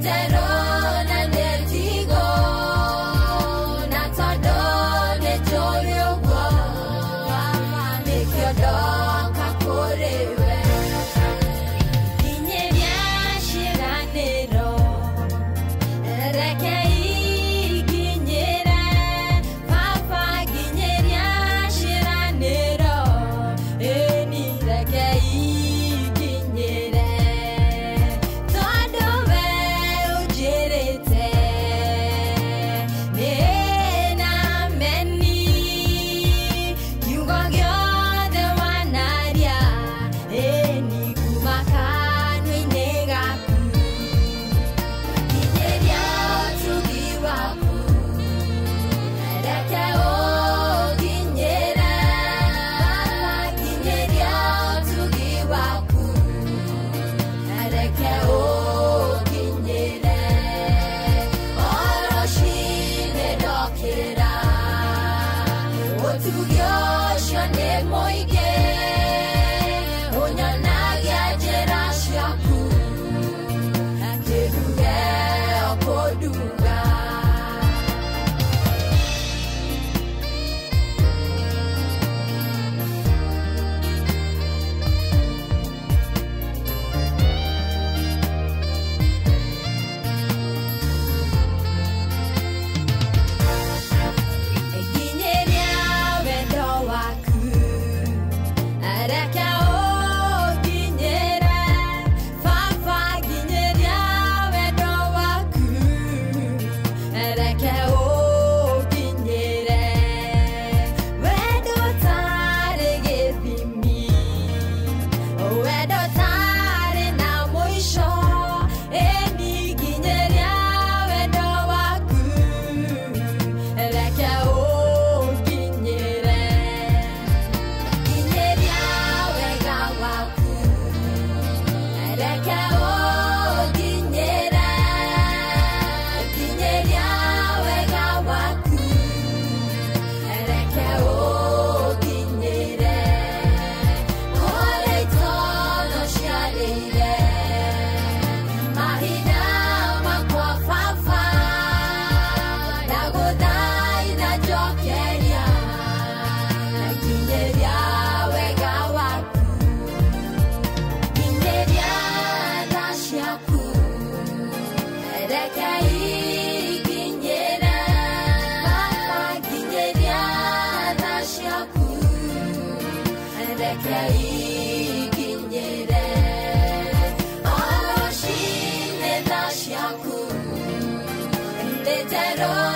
Dead. your name, oh, Pero